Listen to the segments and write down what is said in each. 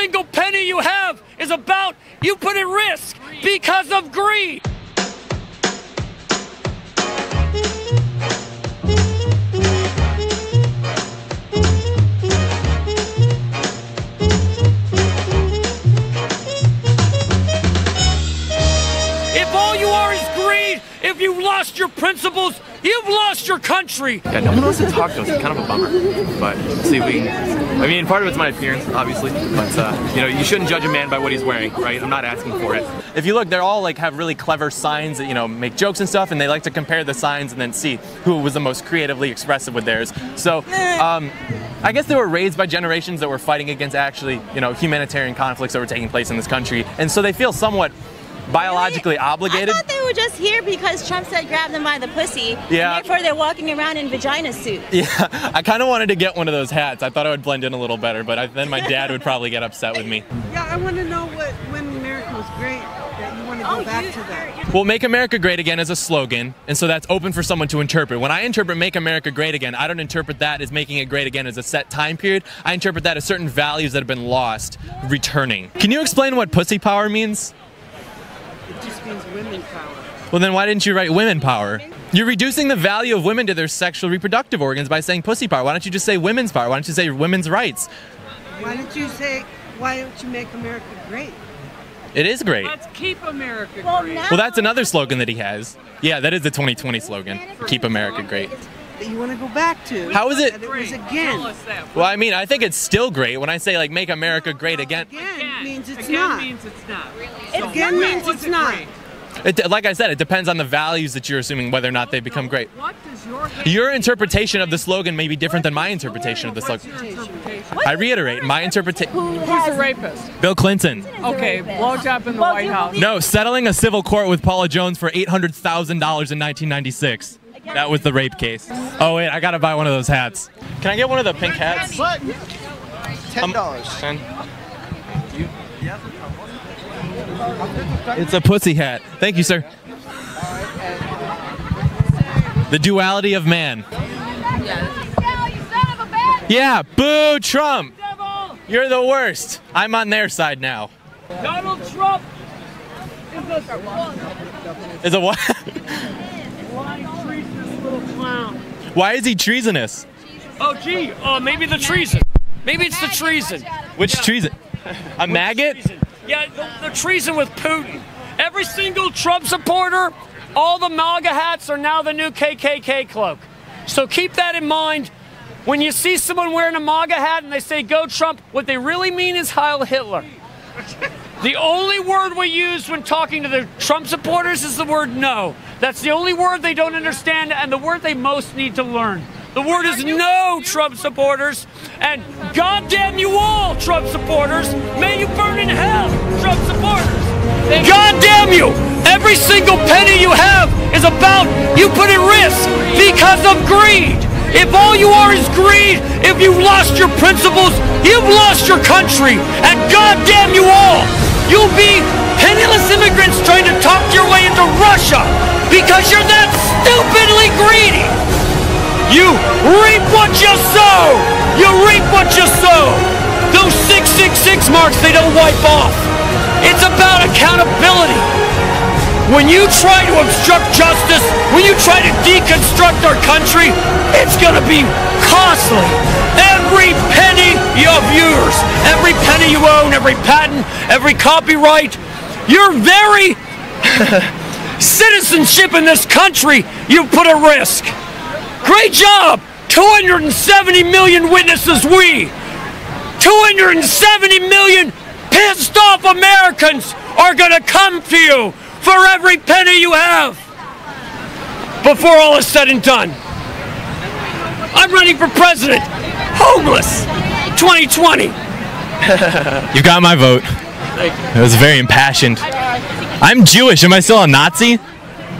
single penny you have is about you put at risk because of greed. Principles, you've lost your country. Yeah, no one wants to talk to us. It's kind of a bummer. But see, we. I mean, part of it's my appearance, obviously. But uh, you know, you shouldn't judge a man by what he's wearing, right? I'm not asking for it. If you look, they're all like have really clever signs that you know make jokes and stuff, and they like to compare the signs and then see who was the most creatively expressive with theirs. So, um, I guess they were raised by generations that were fighting against actually, you know, humanitarian conflicts that were taking place in this country, and so they feel somewhat biologically obligated. I thought they were just here because Trump said grab them by the pussy. Yeah. And therefore they're walking around in vagina suits. Yeah, I kind of wanted to get one of those hats. I thought I would blend in a little better, but I, then my dad would probably get upset with me. Yeah, I want to know what when America was great that you want to go Oh, back you- to that. Well, Make America Great Again is a slogan, and so that's open for someone to interpret. When I interpret Make America Great Again, I don't interpret that as making it great again as a set time period. I interpret that as certain values that have been lost returning. Can you explain what pussy power means? It just means women power. Well, then why didn't you write women power? You're reducing the value of women to their sexual reproductive organs by saying pussy power. Why don't you just say women's power? Why don't you say women's rights? Why don't you say? Why don't you make America great? It is great. Let's keep America Well, great. Well, that's another slogan that he has. Yeah, that is the 2020 slogan. Keep America great. That you want to go back to? How is it- it was again. Well, I mean, I think it's still great when I say like make America great again. Again means it's Again not. means it's not. It's Again not. means it's not. great? It, like I said, it depends on the values that you're assuming whether or not they become great. What does your Your interpretation of the slogan may be different than my interpretation of the slogan. I reiterate, my interpretation. Who Who's has the rapist? Bill Clinton. Okay, blowjob in the Well, White House. No, settling a civil court with Paula Jones for $800,000 in 1996. That was the rape case. Oh wait, I gotta buy one of those hats. Can I get one of the pink hats? Ten dollars. Um, ten. It's a pussy hat. Thank you, sir. The duality of man. Yeah, boo Trump. You're the worst. I'm on their side now. Donald Trump Is a what? lying treasonous little. Why is he treasonous? Oh, gee, uh, maybe the treason. Maybe it's the treason. Which treason? A maggot? Treason. Yeah, the, the treason with Putin. Every single Trump supporter, all the MAGA hats are now the new KKK cloak. So keep that in mind. When you see someone wearing a MAGA hat and they say go Trump, what they really mean is Heil Hitler. The only word we use when talking to the Trump supporters is the word no. That's the only word they don't understand and the word they most need to learn. The word is no, Trump supporters. And goddamn you all, Trump supporters. May you burn in hell, Trump supporters. Goddamn you! Every single penny you have is about you put at risk because of greed. If all you are is greed, if you've lost your principles, you've lost your country. And goddamn you all, you'll be penniless immigrants trying to talk your way into Russia because you're that stupidly greedy. You reap what you sow. You reap what you sow. Those 666 marks, they don't wipe off. It's about accountability. When you try to obstruct justice, when you try to deconstruct our country, it's gonna be costly. Every penny of yours, every penny you own, every patent, every copyright, your very citizenship in this country, you put at risk. Great job! 270 million witnesses we! 270 million pissed off Americans are gonna come to you for every penny you have before all is said and done. I'm running for president, homeless, 2020. You got my vote. It was very impassioned. I'm Jewish. Am I still a Nazi?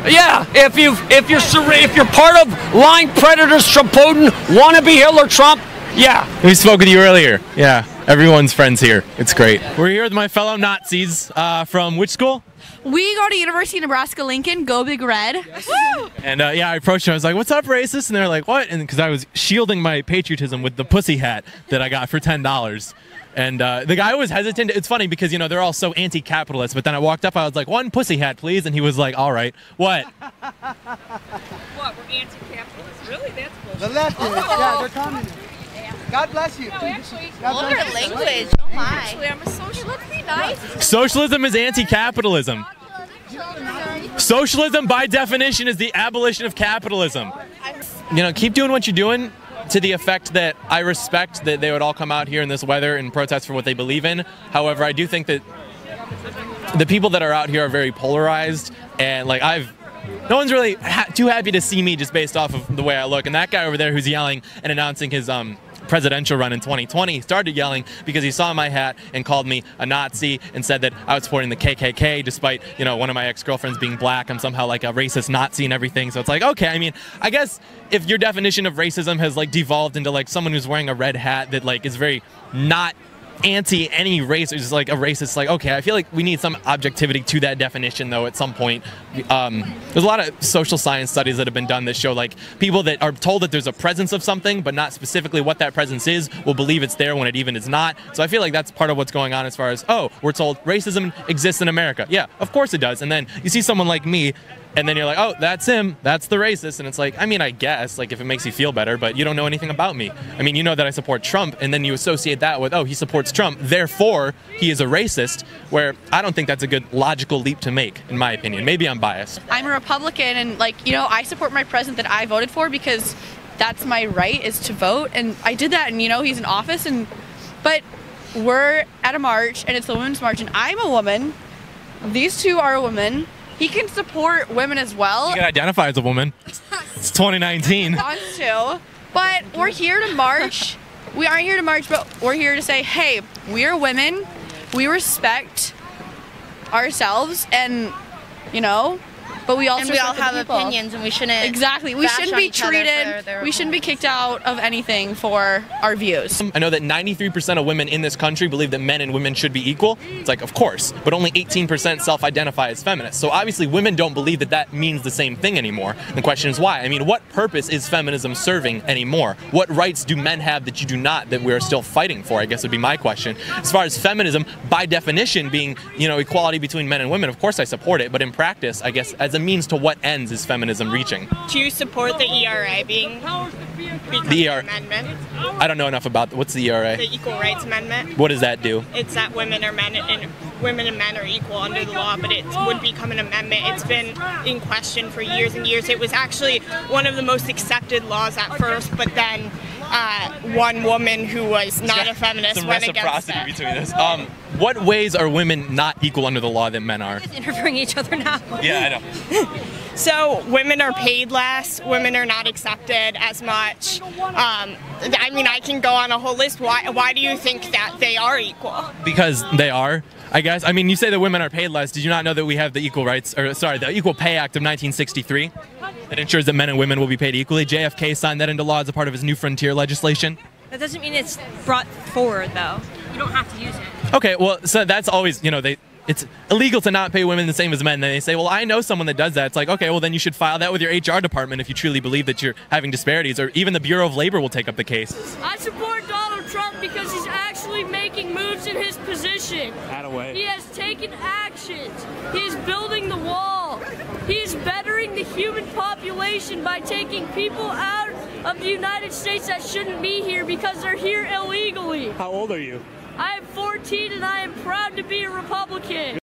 Yeah, if you if you're sur- if you're part of lying predators, Trump Putin, wannabe Hitler, Trump, yeah, We spoke with you earlier. Yeah, everyone's friends here. It's great. We're here with my fellow Nazis uh, from which school? We go to University of Nebraska Lincoln. Go Big Red. Woo! And uh, yeah, I approached them. I was like, "What's up, racist?" And they're like, "What?" And because I was shielding my patriotism with the pussy hat that I got for ten dollars. And uh, the guy was hesitant. It's funny because you know they're all so anti-capitalist. But then I walked up, I was like, "One pussy hat, please," and he was like, "All right, what?" What? We're anti-capitalist. Really? That's bullshit. The left is, yeah, they're communists. God bless you. No, actually, God bless you. language. Oh my. actually, I'm a socialist. Let's be nice. Socialism is anti-capitalism. Socialism, by definition, is the abolition of capitalism. You know, keep doing what you're doing to the effect that I respect that they would all come out here in this weather and protest for what they believe in. However, I do think that the people that are out here are very polarized, and like I've. No one's really ha- too happy to see me just based off of the way I look. And that guy over there who's yelling and announcing his um, presidential run in 2020 started yelling because he saw my hat and called me a Nazi and said that I was supporting the KKK despite, you know, one of my ex-girlfriends being black. I'm somehow like a racist Nazi and everything. So it's like, okay, I mean, I guess if your definition of racism has like devolved into like someone who's wearing a red hat that like is very not anti any race is like a racist like okay i feel like we need some objectivity to that definition though at some point. Um, there's a lot of social science studies that have been done that show like people that are told that there's a presence of something but not specifically what that presence is will believe it's there when it even is not. So i feel like that's part of what's going on as far as oh we're told racism exists in america. Yeah of course it does. And then you see someone like me and then you're like, oh, that's him. That's the racist. And it's like, I mean, I guess, like, if it makes you feel better, but you don't know anything about me. I mean, you know that I support Trump, and then you associate that with, oh, he supports Trump, therefore he is a racist, where I don't think that's a good logical leap to make, in my opinion. Maybe I'm biased. I'm a Republican, and like you know, I support my president that I voted for because that's my right is to vote, and I did that, and you know, he's in office, and but we're at a march, and it's the women's march, and I'm a woman. These two are a woman. He can support women as well. He can identify as a woman. It's 2019. wants to, but we're here to march. We aren't here to march, but we're here to say, hey, we're women. We respect ourselves, and you know, but we also And we all have people. opinions, and we shouldn't. Exactly. We shouldn't be treated. for their We shouldn't be kicked out of anything for our views. I know that 93% of women in this country believe that men and women should be equal. It's like, of course, but only 18% self identify as feminists. So obviously, women don't believe that that means the same thing anymore. The question is why? I mean, what purpose is feminism serving anymore? What rights do men have that you do not, that we're still fighting for? I guess would be my question. As far as feminism, by definition, being, you know, equality between men and women, of course I support it, but in practice, I guess, as a means to what ends is feminism reaching? Do you support the ERA being The ERA amendment, I don't know enough about what's the ERA. the Equal Rights Amendment? What does that do? It's that women are men and women and men are equal under the law, but it would become an amendment. It's been in question for years and years. It was actually one of the most accepted laws at first, but then uh, one woman who was not a feminist Some went against it. between us. Um, what ways are women not equal under the law that men are? interviewing each other now. Yeah, I know. So women are paid less. Women are not accepted as much. Um, I mean, I can go on a whole list. Why? Why do you think that they are equal? Because they are. I guess. I mean, you say that women are paid less. Did you not know that we have the Equal Rights, or sorry, the Equal Pay Act of 1963 that ensures that men and women will be paid equally? JFK signed that into law as a part of his New Frontier legislation. That doesn't mean it's brought forward, though. You don't have to use it. Okay, well, so that's always, you know, they it's illegal to not pay women the same as men. Then they say, well, I know someone that does that. It's like, okay, well, then you should file that with your HR department if you truly believe that you're having disparities, or even the Bureau of Labor will take up the case. I support Donald Trump because he's actually making moves in his position. He has taken actions. He is building the wall. He is bettering the human population by taking people out of the United States that shouldn't be here because they're here illegally. How old are you? I am 14 and I am proud to be a Republican.